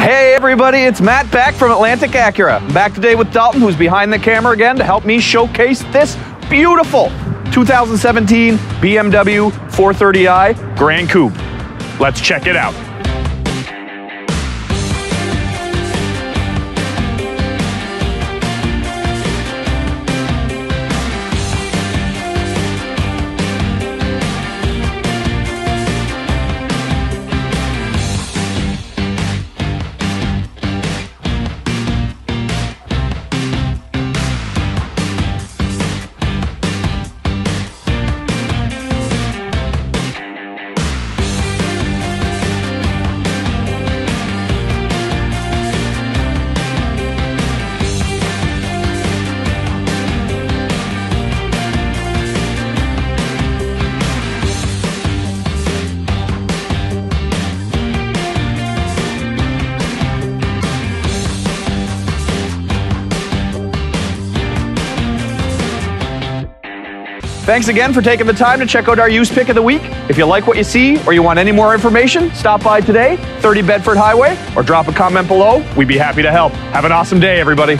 Hey everybody, it's Matt back from Atlantic Acura. I'm back today with Dalton, who's behind the camera again to help me showcase this beautiful 2017 BMW 430i Gran Coupe. Let's check it out. Thanks again for taking the time to check out our used pick of the week. If you like what you see or you want any more information, stop by today, 30 Bedford Highway, or drop a comment below. We'd be happy to help. Have an awesome day, everybody.